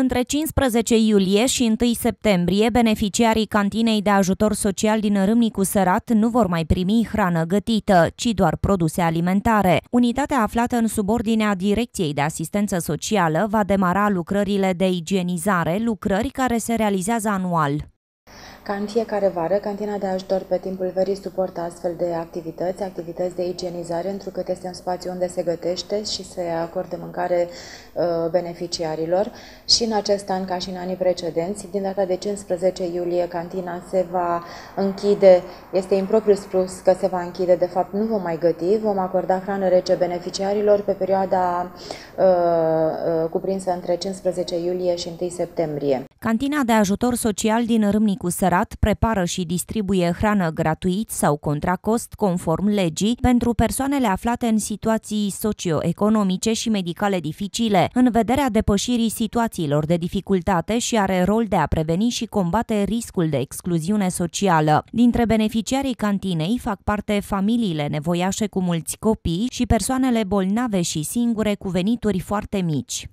Între 15 iulie și 1 septembrie, beneficiarii cantinei de ajutor social din Râmnicu Sărat nu vor mai primi hrană gătită, ci doar produse alimentare. Unitatea aflată în subordinea Direcției de Asistență Socială va demara lucrările de igienizare, lucrări care se realizează anual. Ca în fiecare vară, cantina de ajutor pe timpul verii suportă astfel de activități, activități de igienizare, întrucât este un spațiu unde se gătește și se acordă mâncare uh, beneficiarilor. Și în acest an, ca și în anii precedenți, din data de 15 iulie, cantina se va închide, este impropriu spus că se va închide, de fapt nu vom mai găti, vom acorda hrană rece beneficiarilor pe perioada uh, uh, cuprinsă între 15 iulie și 1 septembrie. Cantina de ajutor social din Râmnicu Sărat prepară și distribuie hrană gratuit sau contra cost conform legii pentru persoanele aflate în situații socioeconomice și medicale dificile, în vederea depășirii situațiilor de dificultate și are rol de a preveni și combate riscul de excluziune socială. Dintre beneficiarii cantinei fac parte familiile nevoiașe cu mulți copii și persoanele bolnave și singure cu venituri foarte mici.